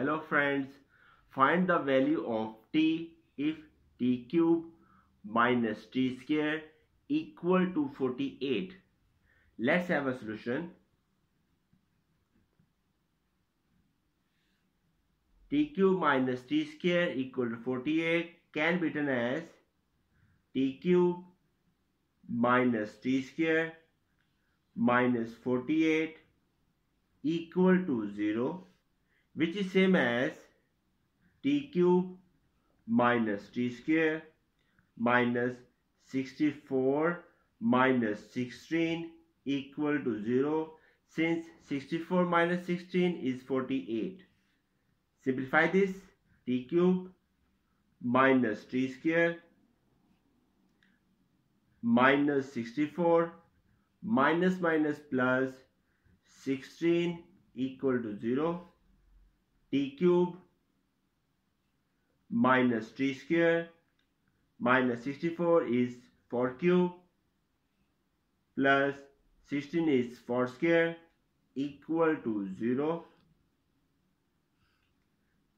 hello friends. Find the value of t if t cube minus t square equal to 48 let's have a solution. T cube minus t square equal to 48 can be written as t cube minus t square minus 48 equal to 0 which is same as t cube minus t square minus 64 minus 16 equal to 0 since 64 minus 16 is 48. Simplify this t cube minus t square minus 64 minus minus plus 16 equal to 0 t cube minus t square minus 64 is 4 cube plus 16 is 4 square equal to 0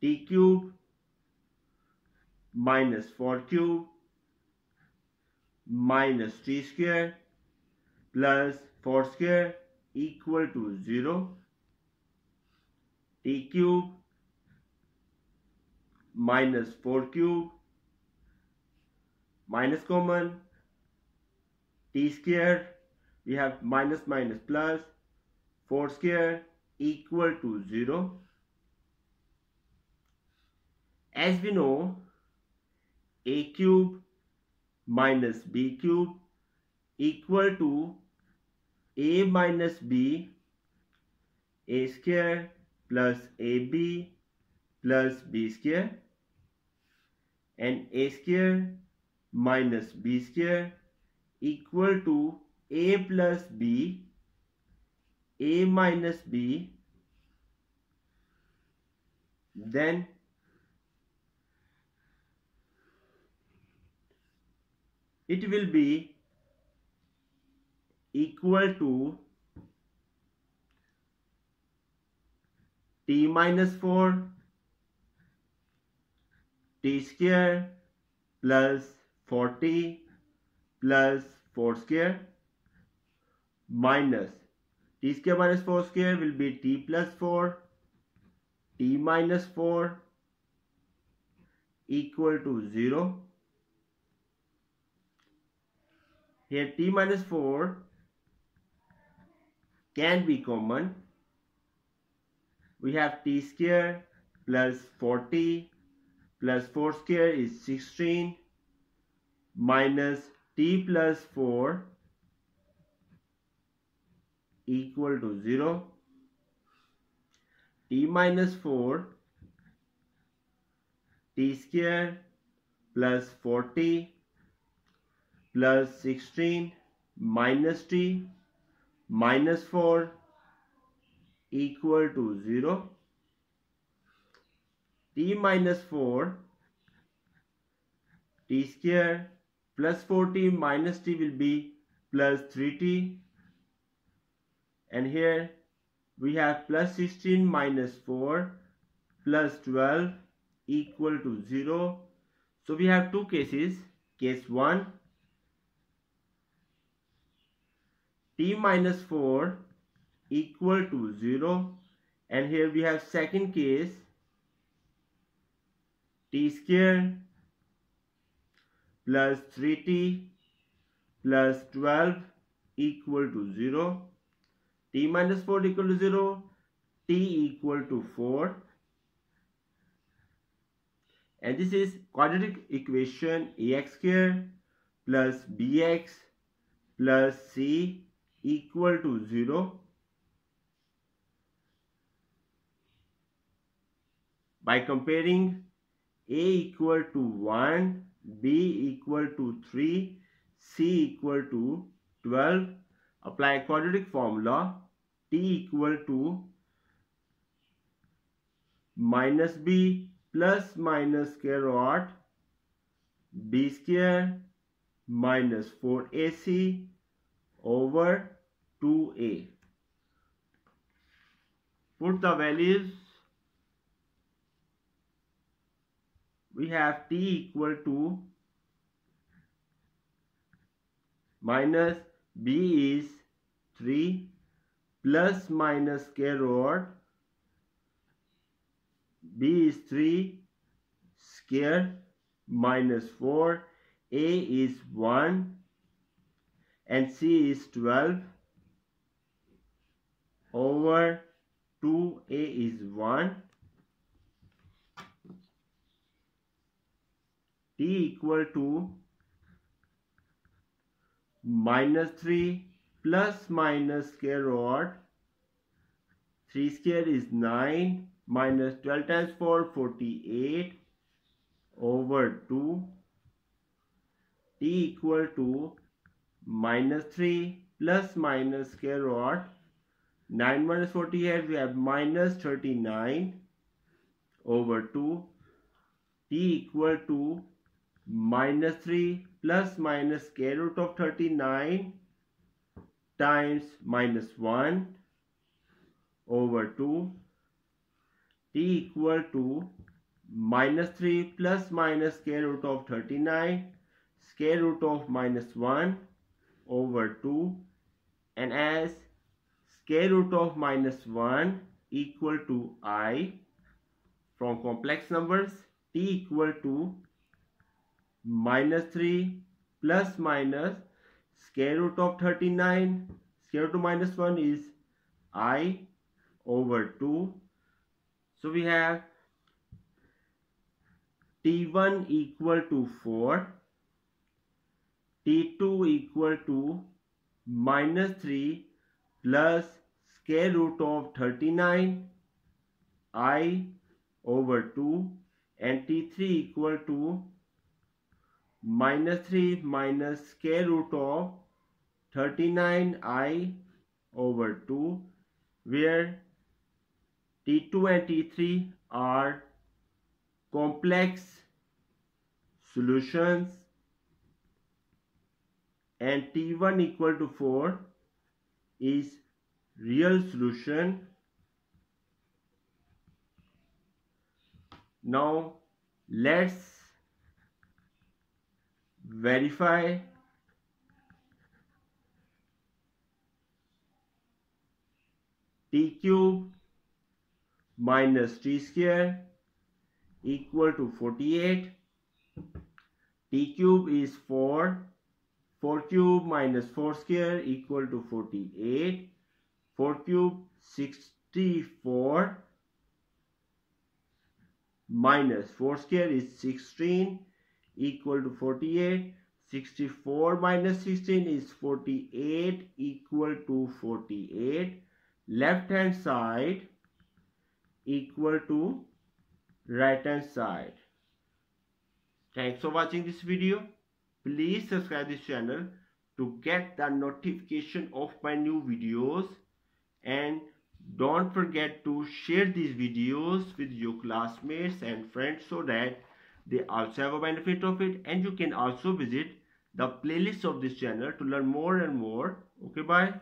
t cube minus 4 cube minus t square plus 4 square equal to 0 t cube minus 4 cube minus common t square. We have minus minus plus 4 square equal to 0 as we know a cube minus b cube equal to a minus b a square plus ab plus b square and a square minus b square equal to a plus b a minus b then it will be equal to t minus 4 T square plus forty plus four square minus T square minus four square will be T plus four T minus four equal to zero Here t minus four can be common. We have t square plus forty plus 4 square is 16 minus t plus 4 equal to 0 t minus 4 t square plus 40 plus 16 minus t minus 4 equal to 0 t minus 4 t square plus 4t minus t will be plus 3t and here we have plus 16 minus 4 plus 12 equal to 0 so we have two cases case 1 t minus 4 equal to 0 and here we have second case t square plus 3t plus 12 equal to 0 t minus 4 equal to 0 t equal to 4 and this is quadratic equation ax square plus bx plus c equal to 0 by comparing a equal to 1, B equal to 3, C equal to 12. Apply quadratic formula. T equal to minus B plus minus square root B square minus 4AC over 2A. Put the values we have t equal to minus b is 3 plus minus square root b is 3 square minus 4 a is 1 and c is 12 over 2a is 1 equal to minus 3 plus minus square root. 3 square is 9 minus 12 times 4 48 over 2 t equal to minus 3 plus minus square root. 9 minus 48 we have minus 39 over 2 t equal to minus 3 plus minus square root of 39 times minus 1 over 2 t equal to minus 3 plus minus square root of 39 square root of minus 1 over 2 and as square root of minus 1 equal to i from complex numbers t equal to minus 3 plus minus square root of 39 square root of minus 1 is i over 2 so we have t1 equal to 4 t2 equal to minus 3 plus square root of 39 i over 2 and t3 equal to minus 3 minus square root of 39i over 2 where T2 and T3 are complex solutions and T1 equal to 4 is real solution. Now let's verify. T cube minus t square equal to 48 t cube is 4 4 cube minus 4 square equal to 48 4 cube 64 minus 4 square is 16 equal to 48 64 minus 16 is 48 equal to 48 left hand side equal to right hand side. Thanks for watching this video. Please subscribe this channel to get the notification of my new videos. And don't forget to share these videos with your classmates and friends so that they also have a benefit of it and you can also visit the playlist of this channel to learn more and more. Okay bye